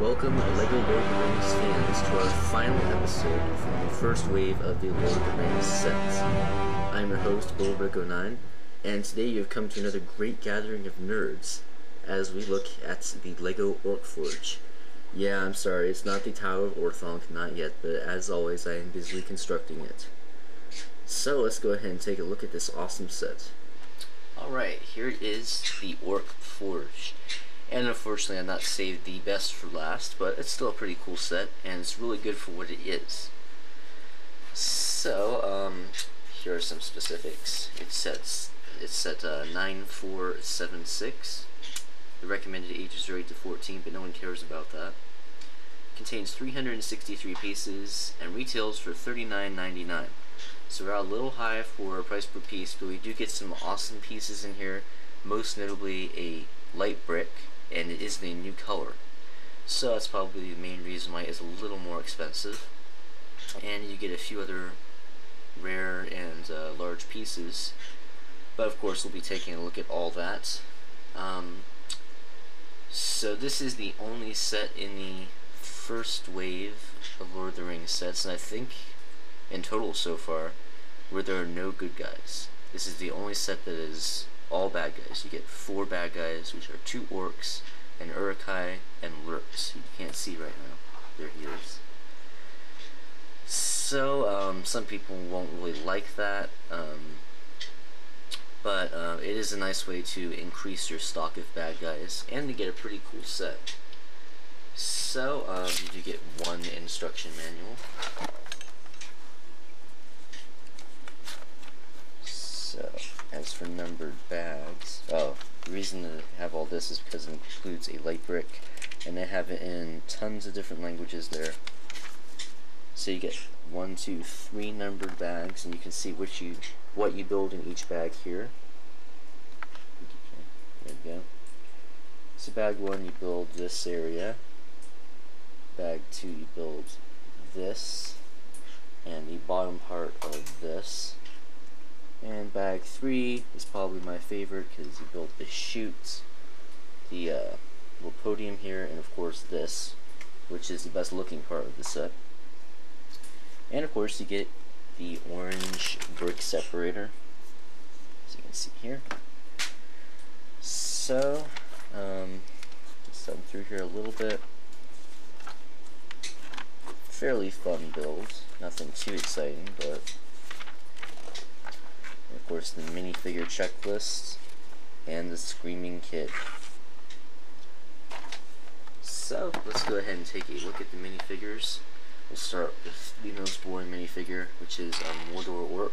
Welcome, LEGO Lord of the Rings fans, to our final episode from the first wave of the Lord of the Rings sets. I'm your host, Bilbo Brick 09, and today you have come to another great gathering of nerds as we look at the LEGO Orc Forge. Yeah, I'm sorry, it's not the Tower of Orthanc, not yet, but as always, I am busily constructing it. So let's go ahead and take a look at this awesome set. Alright, here is the Orc Forge. Unfortunately, I've not saved the best for last, but it's still a pretty cool set, and it's really good for what it is. So, um, here are some specifics. It sets it's set uh, 9476. The recommended ages are 8 to 14, but no one cares about that. Contains 363 pieces and retails for $39.99. So we're a little high for price per piece, but we do get some awesome pieces in here. Most notably a light brick, and it is in a new color. So that's probably the main reason why it's a little more expensive. And you get a few other rare and uh, large pieces. But of course we'll be taking a look at all that. Um, so this is the only set in the first wave of Lord of the Rings sets, and I think in total so far, where there are no good guys. This is the only set that is all bad guys. You get four bad guys, which are two orcs, an Uruk-hai, and Lurtz. You can't see right now. There he is. So, um, some people won't really like that, um, but uh, it is a nice way to increase your stock of bad guys, and to get a pretty cool set. So, um, you get one instruction manual. So, as for numbered bags, oh, the reason to have all this is because it includes a light brick, and they have it in tons of different languages there. So you get one, two, three numbered bags, and you can see which you, what you build in each bag here. There we go. So bag one, you build this area. Bag two, you build this, and the bottom part of this. And bag three is probably my favorite because you build the chute, the uh, little podium here, and of course this, which is the best looking part of the set. And of course you get the orange brick separator, as you can see here. So, um, just thumb through here a little bit. Fairly fun build, nothing too exciting, but of course the minifigure checklist and the screaming kid. So let's go ahead and take a look at the minifigures. We'll start with the most boring minifigure, which is a Mordor Orc.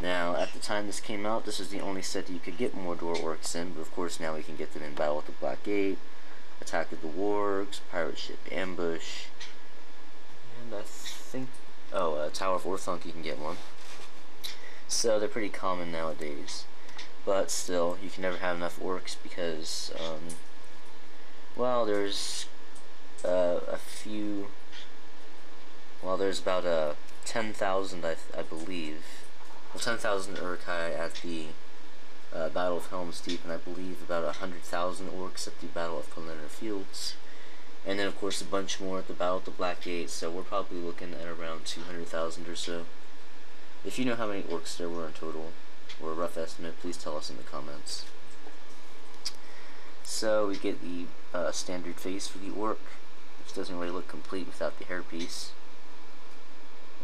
Now, at the time this came out, this was the only set that you could get Mordor Orcs in, but of course now we can get them in Battle at the Black Gate, Attack of the Wargs, Pirate Ship Ambush, and I think, oh, uh, Tower of Orthanc you can get one. So they're pretty common nowadays. But still, you can never have enough orcs because, um, well, there's uh, a few, well, there's about uh, 10,000, I, I believe, well, 10,000 Uruk-hai at the uh, Battle of Helm's Deep, and I believe about 100,000 orcs at the Battle of Pelennor Fields. And then, of course, a bunch more at the Battle of the Black Gate, so we're probably looking at around 200,000 or so. If you know how many orcs there were in total, or a rough estimate, please tell us in the comments. So we get the uh, standard face for the orc, which doesn't really look complete without the hairpiece.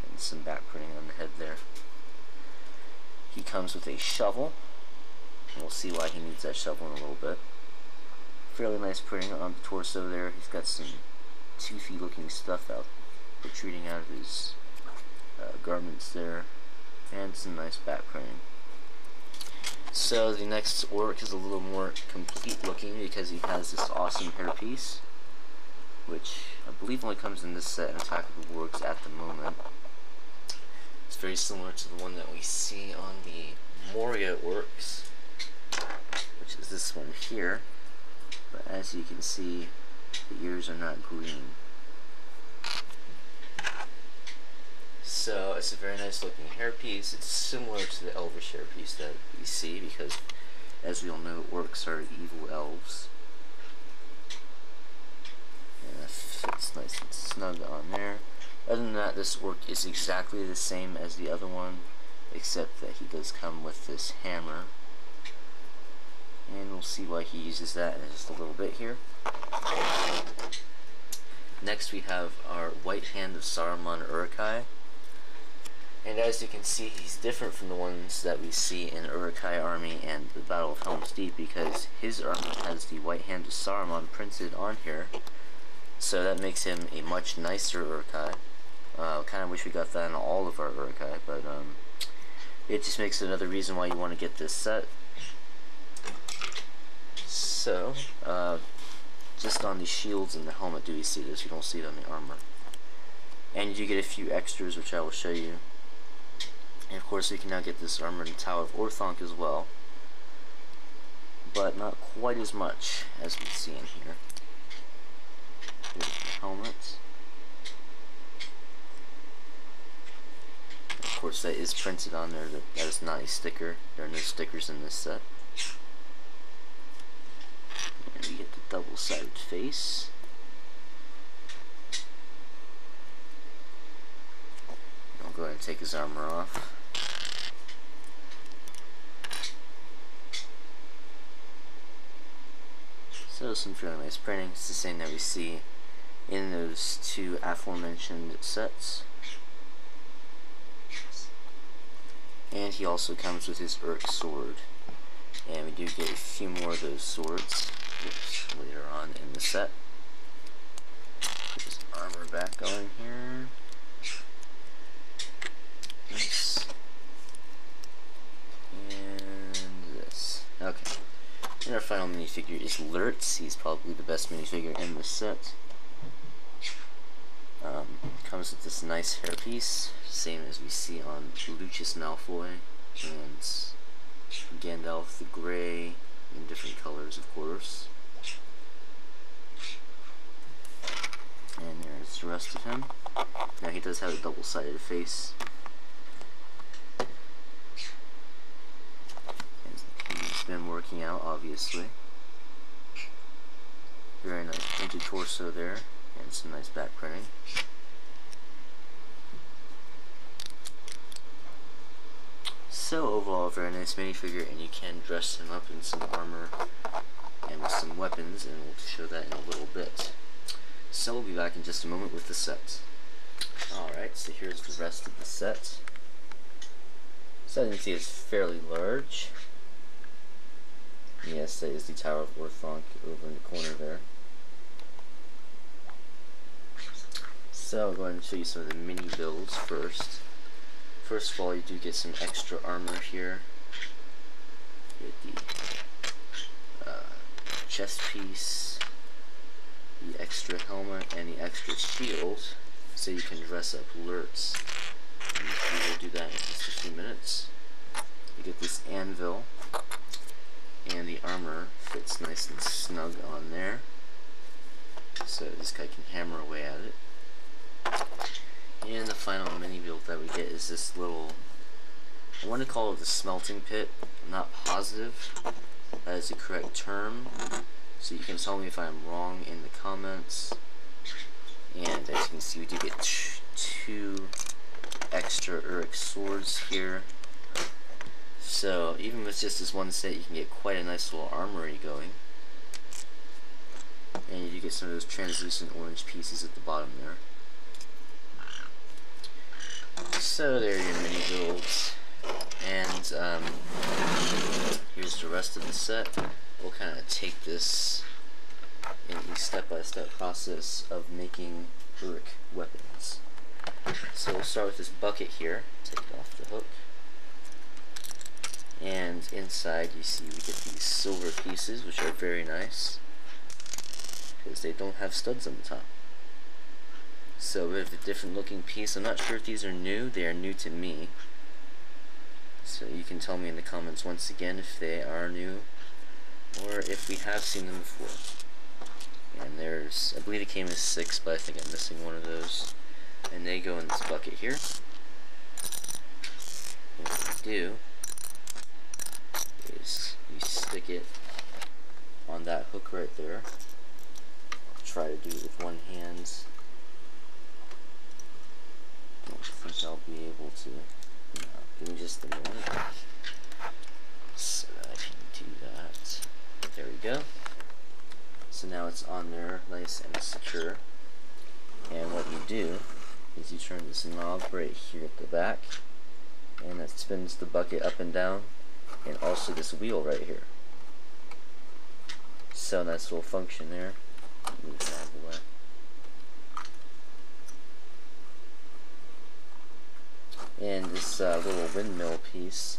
And some back printing on the head there. He comes with a shovel. We'll see why he needs that shovel in a little bit. Fairly nice printing on the torso there. He's got some toothy looking stuff out protruding out of his uh, garments there and some nice back printing. So the next orc is a little more complete looking because he has this awesome hairpiece, which I believe only comes in this set in Attack of the Wargs at the moment. It's very similar to the one that we see on the Moria orcs, which is this one here. But as you can see, the ears are not green. So it's a very nice looking hairpiece. It's similar to the elvish hairpiece that we see because as we all know orcs are evil elves. And snug on there. Other than that, this orc is exactly the same as the other one, except that he does come with this hammer. And we'll see why he uses that in just a little bit here. Next we have our White Hand of Saruman Uruk-hai. And as you can see, he's different from the ones that we see in Uruk-hai Army and the Battle of Helm's Deep because his armor has the White Hand of Saruman printed on here. So that makes him a much nicer Uruk-hai. Uh, kind of wish we got that in all of our Uruk-hai, but um, it just makes another reason why you want to get this set. So, uh, just on the shields and the helmet do we see this, you don't see it on the armor. And you get a few extras, which I will show you. And of course, we can now get this armored Tower of Orthanc as well. But not quite as much as we see in here. Here's the helmet. Of course, that is printed on there. That, that is not a sticker. There are no stickers in this set. And we get the double-sided face. I'll go ahead and take his armor off. So some fairly nice printing. It's the same that we see in those two aforementioned sets. And he also comes with his Uruk sword. And we do get a few more of those swords later on in the set. Put his armor back on here. Nice. And this. Okay. Our final minifigure is Lurtz. He's probably the best minifigure in the set. Um, comes with this nice hairpiece, same as we see on Lucius Malfoy and Gandalf the Grey in different colors, of course. And there's the rest of him. Now he does have a double-sided face. Working out, obviously. Very nice printed torso there, and some nice back printing. So overall, a very nice minifigure, and you can dress him up in some armor and with some weapons, and we'll show that in a little bit. So we'll be back in just a moment with the set. Alright, so here's the rest of the set. So as you can see, it's fairly large. Yes, that is the Tower of Orthanc over in the corner there. So I'll go ahead and show you some of the mini builds first. First of all, you do get some extra armor here. You get the uh, chest piece, the extra helmet, and the extra shield, so you can dress up Lurtz. And we will do that in just a few minutes. You get this anvil, and the armor fits nice and snug on there. So this guy can hammer away at it. And the final mini build that we get is this little I want to call it the smelting pit. I'm not positive. That is the correct term. So you can tell me if I'm wrong in the comments. And as you can see we do get two extra Uruk swords here so, even with just this one set, you can get quite a nice little armory going. And you get some of those translucent orange pieces at the bottom there. So there are your mini builds. And um, here's the rest of the set. We'll kind of take this in the step-by-step -step process of making Uruk weapons. So we'll start with this bucket here. Take it off the hook and inside you see we get these silver pieces which are very nice. Because they don't have studs on the top. So we have a different looking piece. I'm not sure if these are new. They are new to me. So you can tell me in the comments once again if they are new or if we have seen them before. And there's I believe it came as six but I think I'm missing one of those. And they go in this bucket here. We do is you stick it on that hook right there. Try to do it with one hand. Don't think I'll be able to. No, give me just a moment. So I can do that. There we go. So now it's on there, nice and secure. And what you do is you turn this knob right here at the back, and that spins the bucket up and down and also this wheel right here. So nice little function there. Move out of the way. And this uh, little windmill piece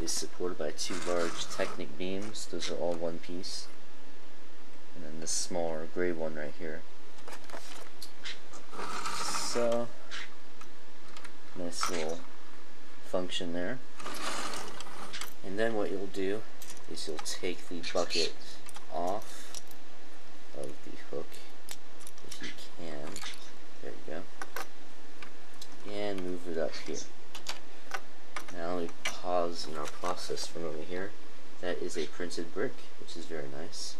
is supported by two large Technic beams. Those are all one piece. And then this smaller gray one right here. So, nice little function there. And then what you'll do is you'll take the bucket off of the hook if you can. There you go. And move it up here. Now let me pause in our process for a moment here. That is a printed brick, which is very nice.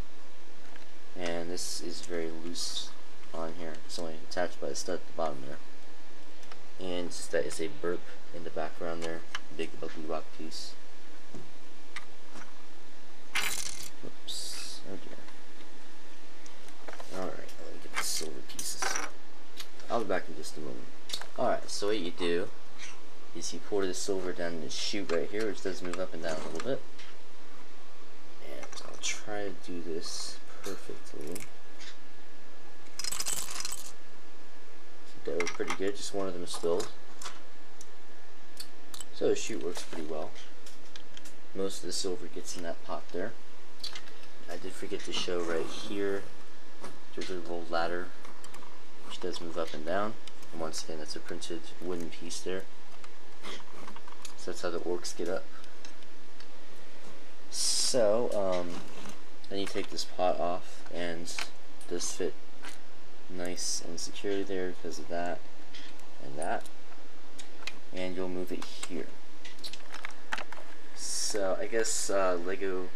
And this is very loose on here. It's only attached by a stud at the bottom there. And that is a burp in the background there. Big ugly rock piece. Oops. Oh dear. Alright, let me get the silver pieces. I'll be back in just a moment. Alright, so what you do is you pour the silver down the chute right here, which does move up and down a little bit. And I'll try to do this perfectly. That was pretty good, just one of them is spilled. So the chute works pretty well. Most of the silver gets in that pot there. I did forget to show right here, there's a little ladder which does move up and down. And once again, that's a printed wooden piece there. So that's how the orcs get up. So, um, then you take this pot off and this fit nice and securely there because of that and that. And you'll move it here. So I guess uh, Lego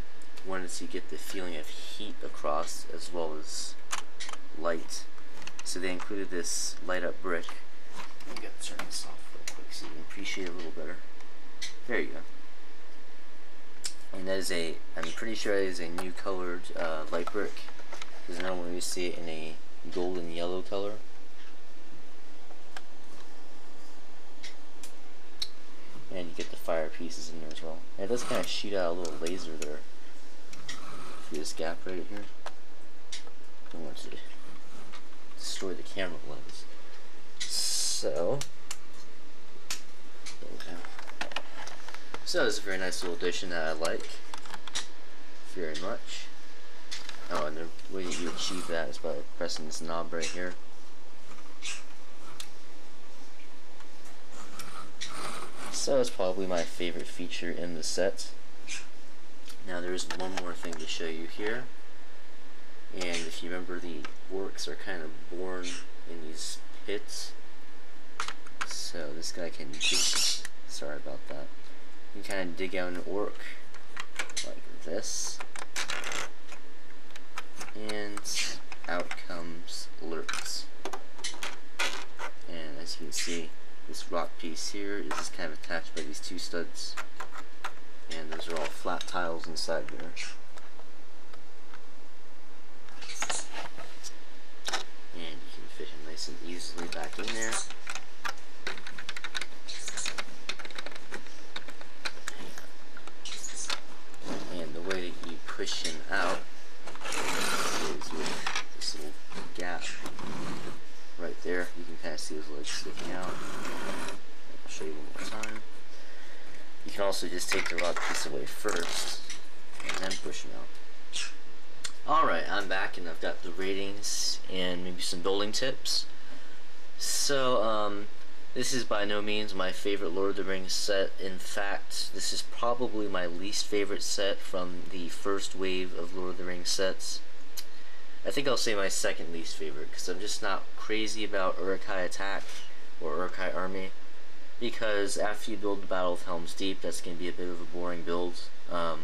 wanted to get the feeling of heat across as well as light. So they included this light up brick. I'm gonna turn this off real quick so you can appreciate it a little better. There you go. And that is a, I'm pretty sure it is a new colored uh, light brick. Because normally we see it in a golden yellow color. And you get the fire pieces in there as well. And it does kind of shoot out a little laser there. See this gap right here? I want to destroy the camera lens. So, okay. So this is a very nice little addition that I like very much. Oh, and the way you achieve that is by pressing this knob right here. So it's probably my favorite feature in the set. Now there's one more thing to show you here. And if you remember the orcs are kind of born in these pits. So this guy can sorry about that. You can kind of dig out an orc like this. And out comes Lurtz. And as you can see, this rock piece here is just kind of attached by these two studs. And those are all flat tiles inside there. And you can fit him nice and easily back in there. And the way that you push him out is with this little gap right there. You can kind of see his legs sticking out. I'll show you one more time. You can also just take the rock piece away first and then push him out. Alright, I'm back and I've got the ratings and maybe some building tips. So, um, this is by no means my favorite Lord of the Rings set. In fact, this is probably my least favorite set from the first wave of Lord of the Rings sets. I think I'll say my second least favorite, because I'm just not crazy about Uruk-hai Attack or Uruk-hai Army. Because after you build the Battle of Helm's Deep, that's going to be a bit of a boring build. Um,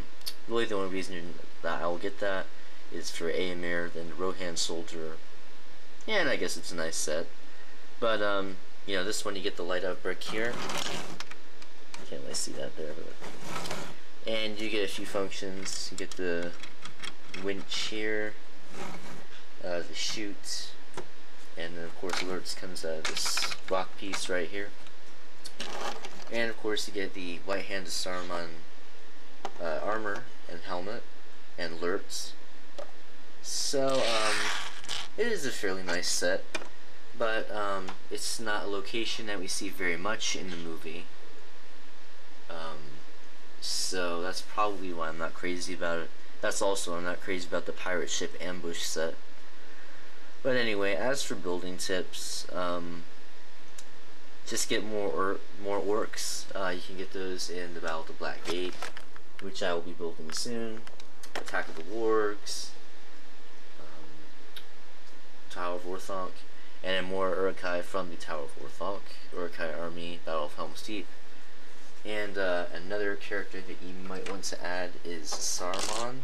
really the only reason that I will get that is for Eomer, then Rohan Soldier, and I guess it's a nice set. But, um, you know, this one you get the light up brick here. Can't really see that there, but and you get a few functions. You get the winch here, uh, the chute, And then of course Lurtz comes out of this rock piece right here. And of course you get the White Hand of Saruman uh, armor and helmet and Lurtz. So um, it is a fairly nice set, but um, it's not a location that we see very much in the movie. Um, so that's probably why I'm not crazy about it. That's also I'm not crazy about the pirate ship ambush set. But anyway, as for building tips, um, just get more or more orcs. Uh, you can get those in the Battle of the Black Gate, which I will be building soon. Attack of the Wargs, um, Tower of Orthanc, and more Uruk-hai from the Tower of Orthanc, Uruk-hai Army, Battle of Helm's Deep. And uh, another character that you might want to add is Saruman,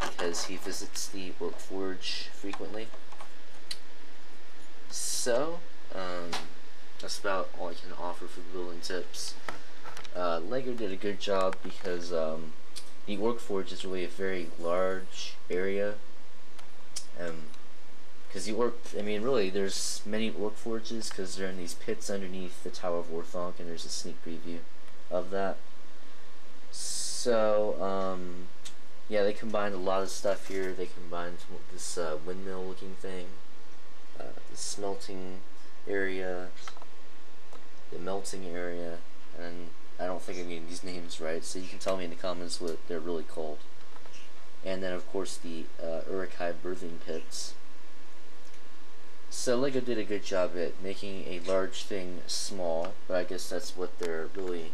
because he visits the Orc Forge frequently. So, um, that's about all I can offer for building tips. Uh, Lego did a good job because um, the Orc Forge is really a very large area. Because um, the Orc, I mean, really, there's many Orc Forges because they're in these pits underneath the Tower of Orthanc, and there's a sneak preview of that. So, um, yeah, they combined a lot of stuff here. They combined this uh, windmill-looking thing, uh, the smelting area, the melting area, and I don't think I'm getting these names right, so you can tell me in the comments what they're really called. And then, of course, the uh, Uruk-hai birthing pits. So LEGO did a good job at making a large thing small, but I guess that's what they're really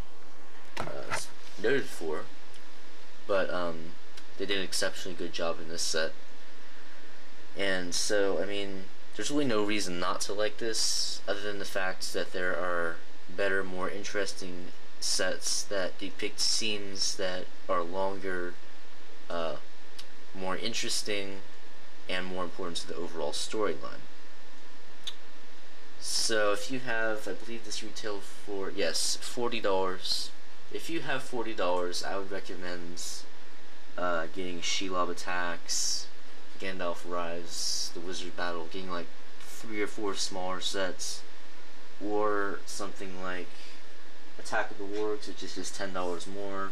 uh, noted for. But um, they did an exceptionally good job in this set. And so, I mean, there's really no reason not to like this, other than the fact that there are better, more interesting sets that depict scenes that are longer, uh, more interesting, and more important to the overall storyline. So if you have, I believe this retailed for, yes, $40. If you have $40, I would recommend uh, getting Shelob Attacks, Gandalf Arrives, The Wizard Battle, getting like three or four smaller sets, or something like Attack of the Wargs, which is just ten dollars more.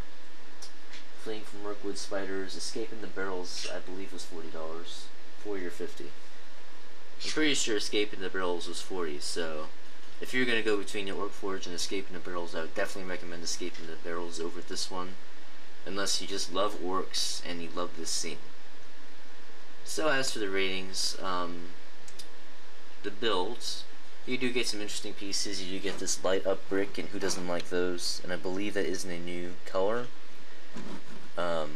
Fleeing from Mirkwood Spiders, Escaping the Barrels, I believe was forty dollars, forty or fifty. I'm pretty sure Escaping the Barrels was forty. So, if you're gonna go between the Orc Forge and Escaping the Barrels, I would definitely recommend Escaping the Barrels over this one, unless you just love orcs and you love this scene. So as for the ratings, um, the builds, you do get some interesting pieces. You do get this light up brick, and who doesn't like those? And I believe that isn't a new color. Um,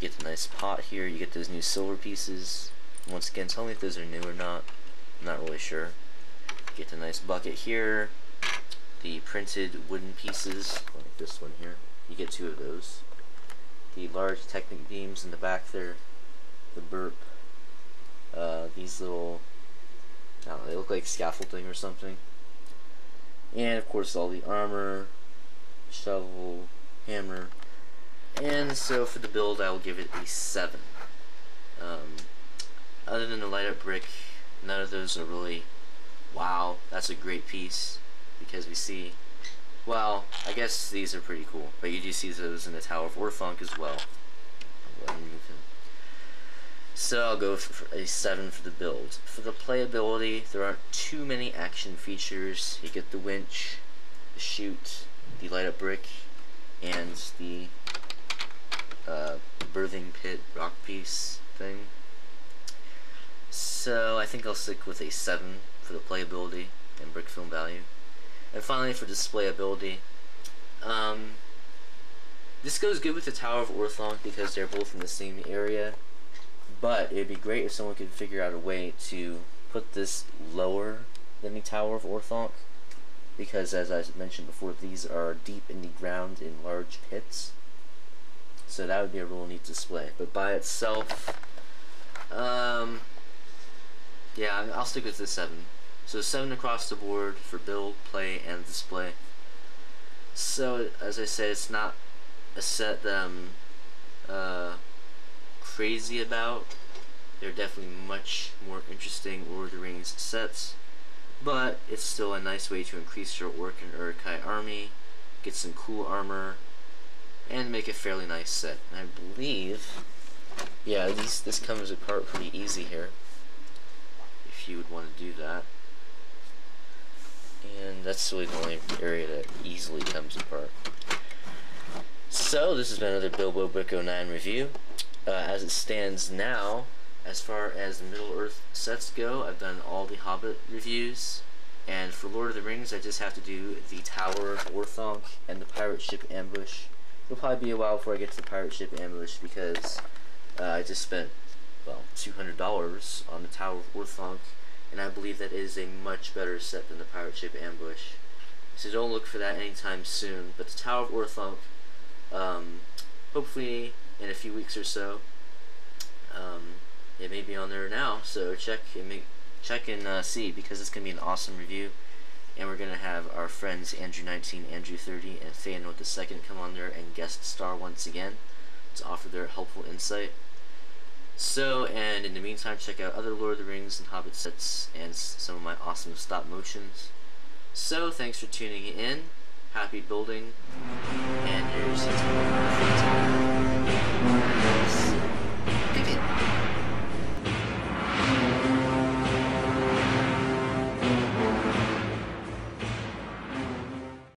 you get the nice pot here. You get those new silver pieces. Once again, tell me if those are new or not. I'm not really sure. You get the nice bucket here. The printed wooden pieces, like this one here. You get two of those. The large Technic beams in the back there. The burp. Uh, these little I don't know, they look like scaffolding or something. And of course all the armor, shovel, hammer. And so for the build I will give it a 7. Um, other than the light up brick, none of those are really, wow, that's a great piece. Because we see, well, I guess these are pretty cool. But you do see those in the Tower of Orthanc as well. So I'll go for a 7 for the build. For the playability, there aren't too many action features. You get the winch, the chute, the light up brick, and the uh, birthing pit rock piece thing. So I think I'll stick with a 7 for the playability and brick film value. And finally for displayability, um, this goes good with the Tower of Orthanc because they're both in the same area but it'd be great if someone could figure out a way to put this lower than the Tower of Orthanc, Because as I mentioned before, these are deep in the ground in large pits. So that would be a real neat display. But by itself, um, yeah, I'll stick with the 7. So 7 across the board for build, play, and display. So, as I said, it's not a set that I'm uh, crazy about. They're definitely much more interesting Lord of the Rings sets, but it's still a nice way to increase your Orc and Uruk-hai army, get some cool armor, and make a fairly nice set. And I believe, yeah, these, this comes apart pretty easy here, if you would want to do that. And that's really the only area that easily comes apart. So, this has been another Bilbo Brick 09 review. Uh, as it stands now, as far as the Middle Earth sets go, I've done all the Hobbit reviews. And for Lord of the Rings, I just have to do the Tower of Orthanc and the Pirate Ship Ambush. It'll probably be a while before I get to the Pirate Ship Ambush because uh, I just spent, well, $200 on the Tower of Orthanc. And I believe that is a much better set than the Pirate Ship Ambush. So don't look for that anytime soon. But the Tower of Orthanc, um, hopefully in a few weeks or so, um, it may be on there now, so check and make, check and uh, see because it's gonna be an awesome review. And we're gonna have our friends Andrew19, Andrew30, and Feyenoord the Second come on there and guest star once again to offer their helpful insight. So, and in the meantime, check out other Lord of the Rings and Hobbit sets and some of my awesome stop motions. So, thanks for tuning in. Happy building, and here's